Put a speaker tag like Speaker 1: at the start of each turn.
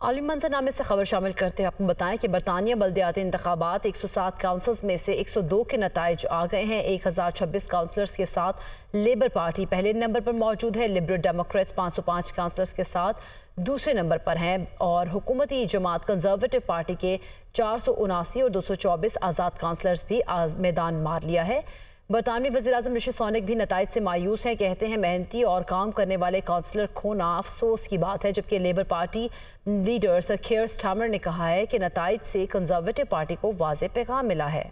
Speaker 1: आलिम मंजरनामे से खबर शामिल करते हुए आपको बताएँ कि बरतानिया बल्दियाती इंतबात एक सौ सात काउंसल्स में से एक सौ दो के नतज आ गए हैं। एक हज़ार छब्बीस काउंसलर्स के साथ लेबर पार्टी पहले नंबर पर मौजूद है। लिबरल डेमोक्रेट्स पाँच सौ पाँच काउंसलर्स के साथ दूसरे नंबर पर हैं और हुकूमती जमात कंजर्वेटिव पार्टी के चार सौ उनासी और दो सौ चौबीस आज़ाद काउंसलर्स भी मैदान मार लिया है। बरतानवी वजी अजम ऋषि सोनिक भी नतज से मायूस हैं। कहते हैं, मेहनती और काम करने वाले काउंसलर खोना अफसोस की बात है, जबकि Labour Party leader sir Keir Starmer ने कहा है कि नतज से कंजर्वेटिव पार्टी को वाज पैगाम मिला है।